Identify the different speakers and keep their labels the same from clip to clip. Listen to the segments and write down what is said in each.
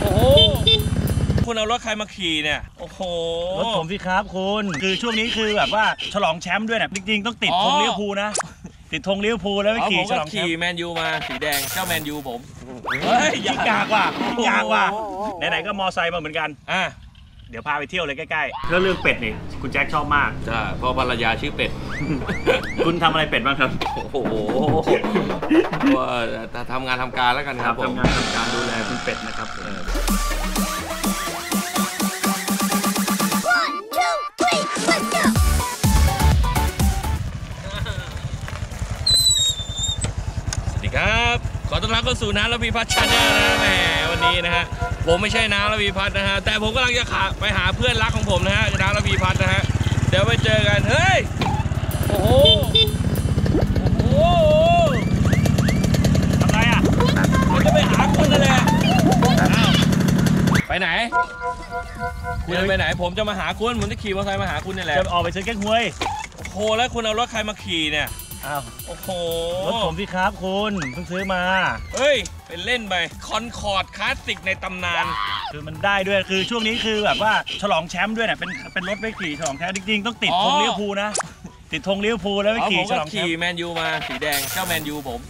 Speaker 1: โอ้โหคุณเอารถใครมาขี่เนี่ย โอ้โห
Speaker 2: รถผมสิครับคุณ คือช่วงนี้คือแบบว่าฉลองแชมป์ด้วยนะจริงๆต้องติดธง
Speaker 1: อ๋อ
Speaker 2: ลิเวอร์พูลนะ ติดธงลิเวอร์พูลแล้วไป
Speaker 1: เอาผมก็
Speaker 2: ขี่
Speaker 1: ขี่
Speaker 2: ฉลองแชมป์
Speaker 1: แมนยูมาสีแดงเจ้าแมนยูผม เฮ้ย
Speaker 2: ยิ่งกากว่ะยิ่งกากว่ะไหนๆก็มอไซค์มาเหมือนกัน
Speaker 1: อะ
Speaker 2: เดี๋ยวพาไปเที่ยวเลยใกล้ๆเรื่องเรื่องเป็ดนี่คุณแจ็คชอบมาก
Speaker 1: ใช่เพราะภรรยาชื่อเป็ด
Speaker 2: คุณทำอะไรเป็ดบ้างครับ
Speaker 1: โอ้โหว่าทำงานทำการแล้วกันครับผม
Speaker 2: ทำงานทำการดูแลคุณเป็ดนะครับ
Speaker 3: One,
Speaker 1: ขอต้อนรับเข้าสู่น้ำระพีพัฒน์ channel นะแหมวันนี้นะฮะผมไม่ใช่น้ำระพีพัฒน์นะฮะแต่ผมกำลังจะเข้าไปหาเพื่อนรักของผมนะฮะน้ำระพีพัฒน์นะฮะเดี๋ยวไปเจอกันเฮ้ยโอ้โหโอ้โห
Speaker 2: ทำไรอะ
Speaker 1: ผมจะไปหาคุณนั่นแหละอ้าวไปไหนคุณจะไปไหน ผมจะมาหาคุณผมจะขี่มอเตอร์ไซค์มาหาคุณนี่แหละ
Speaker 2: จะออกไปซื้อแก้งหวย
Speaker 1: โอ้โหแล้วคุณเอารถใครมาขี่เนี่ย
Speaker 2: อ้าว
Speaker 1: โอ้โห
Speaker 2: รถผมสิครับคุณเพิ่งซื้อมา
Speaker 1: เฮ้ย เป็นเล่นไปคอนคอร์ดคลาสสิกในตำนาน
Speaker 2: คือมันได้ด้วยคือช่วงนี้คือแบบว่าฉลองแชมป์ด้วยนะเป็นเป็นรถไปขี่ฉลองแชมป์จริงๆต้องติด
Speaker 1: อ๋อ
Speaker 2: ธงลิเวอร์พูลนะ ติดธงลิเวอร์พูลแล้วไป
Speaker 1: เอาผมก็
Speaker 2: ขี่
Speaker 1: ขี่
Speaker 2: ฉลองแชมป์
Speaker 1: แมนยูมาสีแดงเจ้าแมนยูผม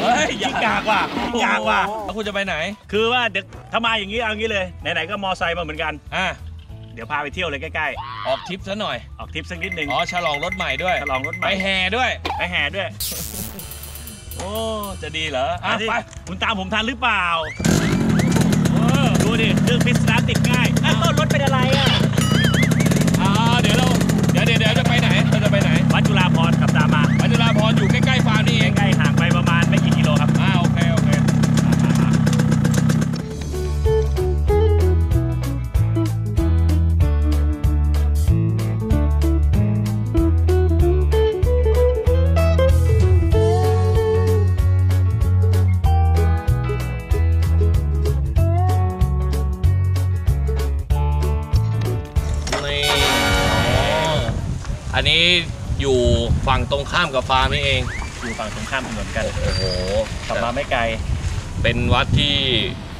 Speaker 1: เฮ้ย
Speaker 2: ยิ่งกากว่ะยิ่งกากว่ะ
Speaker 1: แล้วคุณจะไปไหน
Speaker 2: คือว่าเดี๋ยวถ้ามาอย่างนี้เอางี้เลยไหนๆก็มอไซค์มาเหมือนกัน
Speaker 1: อะ
Speaker 2: เดี๋ยวพาไปเที่ยวเลยใกล้ๆ
Speaker 1: ออกทริปซะหน่อย
Speaker 2: ออกทริปสักนิดหนึ่ง
Speaker 1: อ๋อฉลองรถใหม่ด้วย
Speaker 2: ฉลองรถใหม่ด้วย
Speaker 1: ไปแห่ด้วย
Speaker 2: ไปแห่ด้วย
Speaker 1: โอ้จะดีเหรออะ
Speaker 2: อะ
Speaker 1: ไป
Speaker 2: คุณตามผมทันหรือเปล่า เออดูดิเรื่องพิษณาติดง่ายอะต้นรถเป็นอะไรอะ
Speaker 1: นนี้อยู่ฝั่งตรงข้ามกับฟาร์มนี่เอง
Speaker 2: อยู่ฝั่งตรงข้ามถนนกัน
Speaker 1: โอ้โห
Speaker 2: ขับมาไม่ไกล
Speaker 1: เป็นวัดที่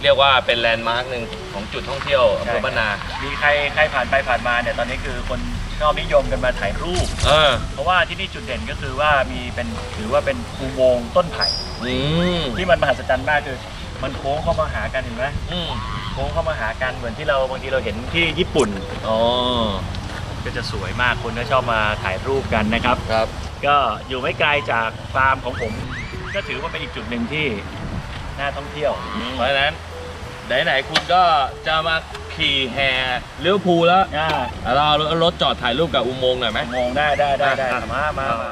Speaker 1: เรียกว่าเป็นแลนด์มาร์กหนึ่งของจุดท่องเที่ยวอำเภอบ้านนา
Speaker 2: มีใครใครผ่านไปผ่านมาเนี่ยตอนนี้คือคนชอบนิยมกันมาถ่ายรูป
Speaker 1: เออ
Speaker 2: เพราะว่าที่นี่จุดเด่นก็คือว่ามีเป็นถือว่าเป็นอุโมงค์ต้นไผ่
Speaker 1: อืม
Speaker 2: ที่มันมหัศจรรย์มากคือมันโค้งเข้ามาหากันเห็นไหม
Speaker 1: อืม
Speaker 2: โค้งเข้ามาหากันเหมือนที่เราบางทีเราเห็นที่ญี่ปุ่น
Speaker 1: อ๋อ
Speaker 2: ก็จะสวยมากคนก็ชอบมาถ่ายรูปกันนะครับ
Speaker 1: ครับ
Speaker 2: ก็อยู่ไม่ไกลจากฟาร์มของผม ก็ถือว่าเป็นอีกจุดหนึ่งที่น่าท่องเที่ยว
Speaker 1: เพราะฉะนั้นไหนๆคุณก็จะมาขี่แห่เลี้ยวภูลแล้ว
Speaker 2: อ่า
Speaker 1: เราเอารถจอดถ่ายรูปกับอุโมงค์หน่อยไหม
Speaker 2: อุโมงค์ได้ได้ได้ได้
Speaker 1: อะ
Speaker 2: มามามา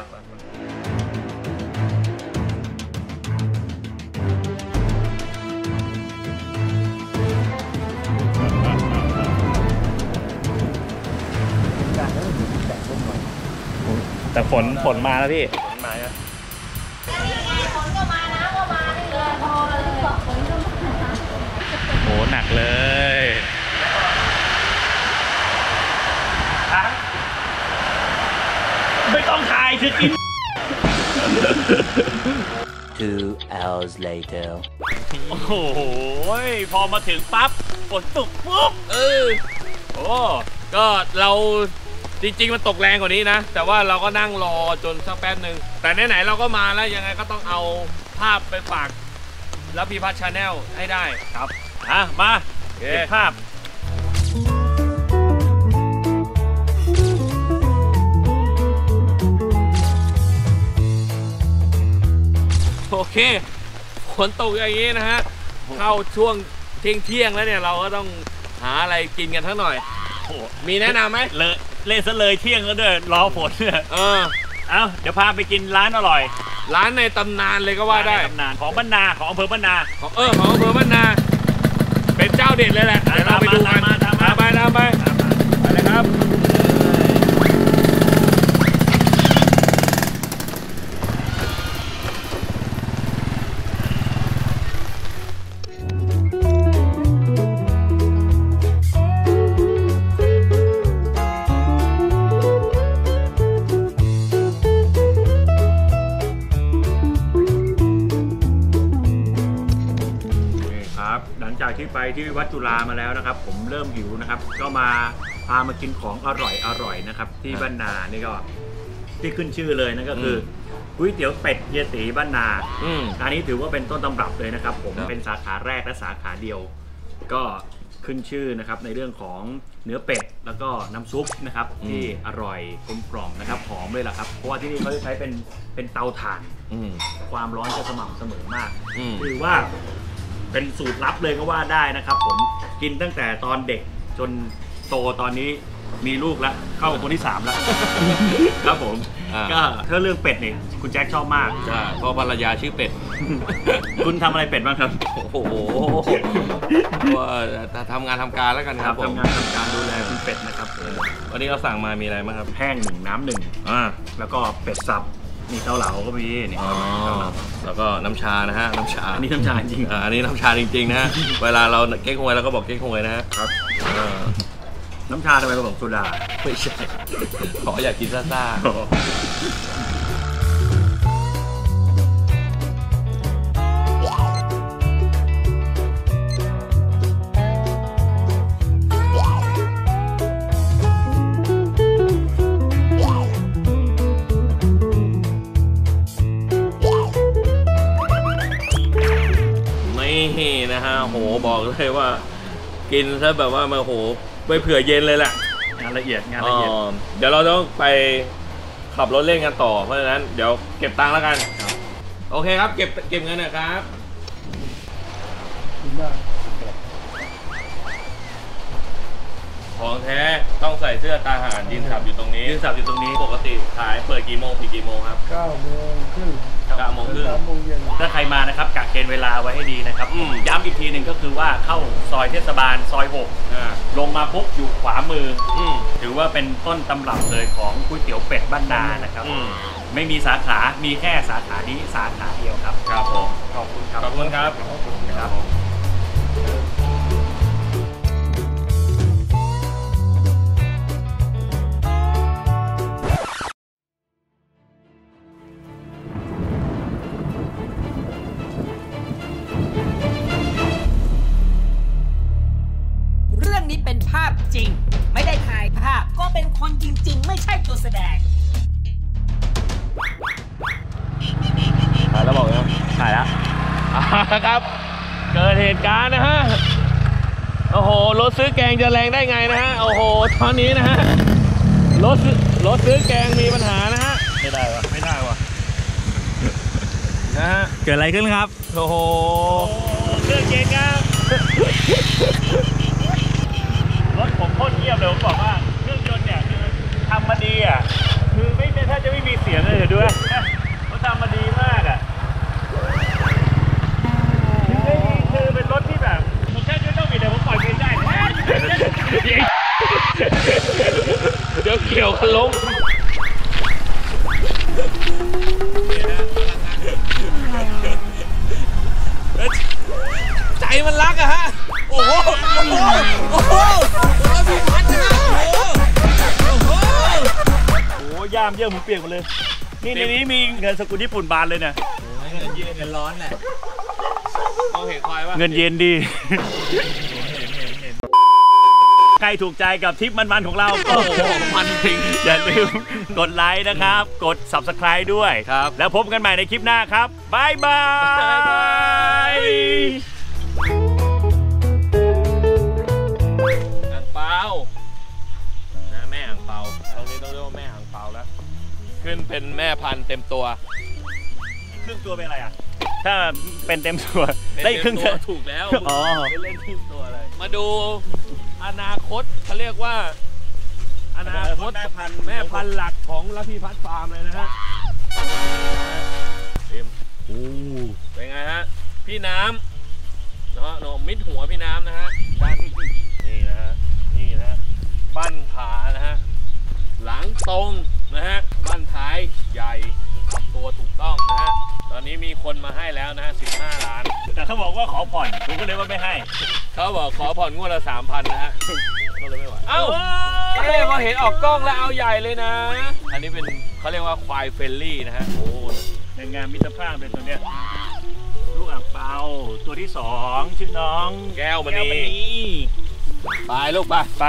Speaker 2: แต่ฝนฝนมาแล้วพี่ฝนมาแล้ว
Speaker 3: ฝนก็มาน้ำก็มานี่เลยพอเลยฝนก็มา
Speaker 2: โหหนักเลยไม่ต้องถ่ายคือกิน
Speaker 4: Two hours later.
Speaker 2: โอ้โห พอมาถึงปั๊บฝนตกปุ๊บ
Speaker 1: เออ
Speaker 2: โอ้
Speaker 1: ก็เรา จริงๆมันตกแรงกว่านี้นะ แต่ว่าเราก็นั่งรอจนสักแป๊บหนึ่งแต่ไหนๆเราก็มาแล้วยังไงก็ต้องเอาภาพไปฝากแล้วพีพัฒชาแนลให้ได้
Speaker 2: ครับอะมา
Speaker 1: โอเค
Speaker 2: เก็บภาพ
Speaker 1: โอเคฝนตกอย่างนี้นะฮะ เข้าช่วงเที่ยงเที่ยงๆแล้วเนี่ยเราก็ต้องหาอะไรกินกันทั้งหน่อย
Speaker 2: โอ้โห
Speaker 1: มีแนะนำไหม
Speaker 2: เลย เล่นซะเลยเที่ยงแล้วด้วยรอฝนเนี่ย
Speaker 1: เออ
Speaker 2: เอ้าเดี๋ยวพาไปกินร้านอร่อย
Speaker 1: ร้านในตำนานเลยก็ว่าได้
Speaker 2: ร้นในตำนานของบ้านนาของอำเภอบ้านนา
Speaker 1: ของเออของอำเภอบ้านนา เป็นเจ้าเด็ดเลยแหละเดี๋ยวเราไปดูกัน
Speaker 2: ตามมาตามมา
Speaker 1: ตามไปตามไปไป ครับ
Speaker 2: หลังจากที่ไปที่วัดจุฬามาแล้วนะครับ ผมเริ่มหิวนะครับ ก็มาพามากินของอร่อยอร่อยนะครับ ที่บ้านนานี่ก็ที่ขึ้นชื่อเลยนั่นก็คืออก๋วยเตี๋ยวเป็ดเฮียตีบ้านนา
Speaker 1: อืม
Speaker 2: ร้านนี้ถือว่าเป็นต้นตำรับเลยนะครับ ผม
Speaker 1: ครับ
Speaker 2: เป็นสาขาแรกและสาขาเดียว ก็ขึ้นชื่อนะครับในเรื่องของเนื้อเป็ดแล้วก็น้ำซุปนะครับ ที่อร่อยกลมกล่อมนะครับหอมเลยล่ะครับเพราะว่าที่นี่เขาจะใช้เป็นเป็นเตาถ่าน
Speaker 1: อืม
Speaker 2: ความร้อนจะสม่ำเสมอมาก
Speaker 1: อืม
Speaker 2: ถือว่า เป็นสูตรลับเลยก็ว่าได้นะครับ ผมกินตั้งแต่ตอนเด็กจนโตตอนนี้มีลูกแล้วเข้าคนที่สามแล้ว ครับผม
Speaker 1: อ่า
Speaker 2: ก็ถ้าเรื่องเป็ดเนี่ยคุณแจ็คชอบมาก
Speaker 1: ใช่เพราะภรรยาชื่อเป็ด
Speaker 2: คุณทำอะไรเป็ดบ้างครับ
Speaker 1: โอ้โหว่าทำงานทำการแล้วกันครับผม
Speaker 2: ทำงานทำการดูแลคุณเป็ดนะครับ
Speaker 1: วันนี้เราสั่งมามีอะไรบ้างครับ
Speaker 2: แห้งหนึ่งน้ำหนึ่ง
Speaker 1: อ่า
Speaker 2: แล้วก็เป็ดสับ มีเกาเหลาก็มีนี่
Speaker 1: อ๋อแล้วก็น้ำชานะฮะน้ำชา
Speaker 2: อันนี้น้ำชาจริง
Speaker 1: อ่าอันนี้น้ำชาจริงๆนะฮะเวลาเราเก๊กฮวยเราก็บอกเก๊กฮวยนะฮะ
Speaker 2: ครับ
Speaker 1: อ่า
Speaker 2: น้ำชาทำไมผสมโซดา
Speaker 1: ไม่ใช่ขออยากกินซ่าๆ นะฮะโหบอกเลยว่า กินซะแบบว่ามาโหไปเผื่อเย็นเลยแหละ
Speaker 2: งานละเอียดงานละเอียด
Speaker 1: อ๋อเดี๋ยวเราต้องไปขับรถเล่นกันต่อเพราะฉะนั้นเดี๋ยวเก็บตังค์แล้วกันโอเคครับ เก็บเก็บเงินหนะครับของแท้ ต้องใส่เสื้อตาหารยืนขับอยู่ตรงนี้
Speaker 2: ยืนสับอยู่ตรงนี้
Speaker 1: ปกติขายเปิดกี่โมงปิดกี่โมงครับ
Speaker 5: เก้าโมงครึ่ง
Speaker 1: เก้าโมงครึ่ง
Speaker 5: สามโมงเย็น
Speaker 2: ถ้าใครมานะครับกะเกณฑ์เวลาไว้ให้ดีนะครับ
Speaker 1: อืม
Speaker 2: ย้ำอีกทีหนึ่งก็คือว่าเข้าซอยเทศบาลซอย
Speaker 1: อ่า
Speaker 2: 6ลงมาปุ๊บอยู่ขวามือ
Speaker 1: อืม
Speaker 2: ถือว่าเป็นต้นตำรับเลยของก๋วยเตี๋ยวเป็ดบ้านนานะครับ
Speaker 1: อืม
Speaker 2: ไม่มีสาขา มีแค่สาขานี้สาขาเดียวครับ
Speaker 1: ครับผม
Speaker 2: ขอบคุณครับ
Speaker 1: ขอบคุณครับ
Speaker 2: ครับ
Speaker 6: เกิด
Speaker 1: เหตุการณ์นะฮะ โอ้โห รถซื้อแกงจะแรงได้ไงนะฮะ โอ้โห ตอนนี้นะฮะ รถซื้อรถซื้อแกงมีปัญหานะฮะ
Speaker 2: ไม่ได้วะไม่ได้วะ
Speaker 1: นะฮะ
Speaker 2: เกิดอะไรขึ้นครับ
Speaker 1: โอ้โห
Speaker 2: เครื่องเย็นครับ รถผมโคตรเงียบเลยผมบอกว่าเครื่องยนต์เนี่ยคือทำมาดีอะ คือไม่ไม่ถ้าจะไม่มีเสียงเลยเดี๋ยวด้วยเขาทำมาดีมากอะคือคือเป็นรถที่แบบผมแค่ไม่ต้องบิดแต่ผมปล่อยเพลงได้
Speaker 1: เดี๋ ยวเกี่ยวกันล้มใจมันรักอะฮะ โอ้โห โอ้โห โอ้โหแล้วพี่พัดนะฮะโอ้โห โอ้โห
Speaker 2: โอ้ย่ามเยี่ยมผมเปียกหมดเลย นี่ในนี้มีเงินสกุลญี่ปุ่นบานเลยเนี่ย
Speaker 1: เงินเย็นเงินร้อนแหละมองเห็นควายป่ะ
Speaker 2: เงินเย็นดีใค รถูกใจกับทริปมันๆของเราก็
Speaker 1: โอ้โหมันจริง
Speaker 2: อย่าลืมกดไลค์นะครับ กด subscribe ด้วย
Speaker 1: ครับ
Speaker 2: แล้วพบกันใหม่ในคลิปหน้าครับบายบาย
Speaker 1: อ่างเปานะแม่อ่างเปาตรงนี้ต้องเรียกว่าแม่อ่างเปาแล้ว ขึ้นเป็นแม่พันธุ์เต็มตัว
Speaker 2: ครึ่งตัวเป็นอะไรอะ ถ้าเป็นเต็มตัวได้ครึ่ง
Speaker 1: เต็
Speaker 2: ตัว
Speaker 1: มถูกแล้ว
Speaker 2: อ๋อ
Speaker 1: ไม่เล่นครึ่งตัวเลย มาดู อนาคตเขาเรียกว่า อนาคต
Speaker 2: แม่พันธุ์
Speaker 1: แม่พันธุ์หลักของรพีพัฒน์ฟาร์มเลยนะฮะเต็มโอ้เป็นไงฮะพี่น้ำเนาะเนาะมิดหัวพี่น้ำนะฮะด้านนี่นะฮะนี่นะฮะปั้นขานะฮะหลังตรงนะฮะ คนมาให้แล้วนะฮะ15 ล้าน
Speaker 2: แต่เขาบอกว่าขอผ่อนผมก็เลยว่าไม่ให้
Speaker 1: เขาบอกขอผ่อนงวดละ3,000นะฮะ ก็เลยไม่ไหว เอ้าเอ้พอเห็นออกกล้องแล้วเอาใหญ่เลยนะ อันนี้เป็นเขาเรียกว่าควาย friendly นะฮะ โอ้
Speaker 2: ในงานมิตรภาพเป็นตัวเนี้ย
Speaker 1: ดู
Speaker 2: ลูกอ่างเปาตัวที่สองชื่อน้อง
Speaker 1: แก้วม
Speaker 2: แก้วม
Speaker 1: ณี
Speaker 2: ณี
Speaker 1: ไปลูกไปไป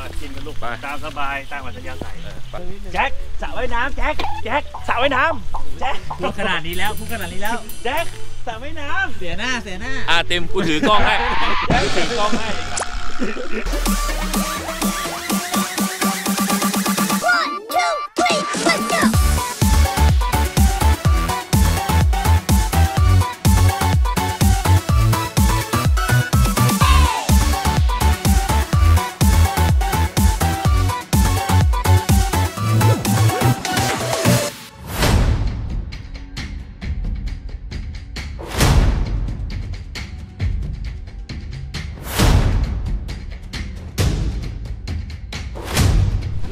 Speaker 2: มากินกันลูก
Speaker 1: ไป
Speaker 2: ตามสบายตามอัธยาศัย
Speaker 1: ไป
Speaker 2: แจ็คสระว่ายน้ำแจ็คแจ็คสระว่ายน้ำแจ็ค
Speaker 5: พูดขนาดนี้แล้วพูดขนาดนี้แล้ว
Speaker 2: แจ็คสระว่ายน้
Speaker 5: เสียหน้าเสียหน้า
Speaker 1: อะเต็มกูถือกล้องให้กูถือกล้องให้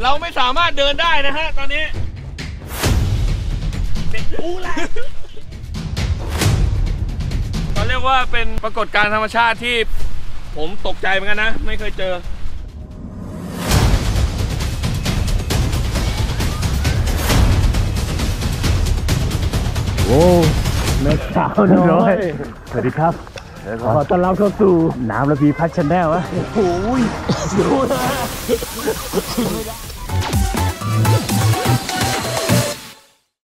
Speaker 1: เราไม่สามารถเดินได้นะฮะตอนนี้
Speaker 2: เป็นกูแหละ
Speaker 1: เขาเรียกว่าเป็นปรากฏการณ์ธรรมชาติที่ผมตกใจเหมือนกันนะ ไม่เคยเจอ
Speaker 7: น้อย สวัสดีครับ ขอต้อนรับเข้าสู่น้ำระพีพัชชแนลวะ โอ้ยดูนะ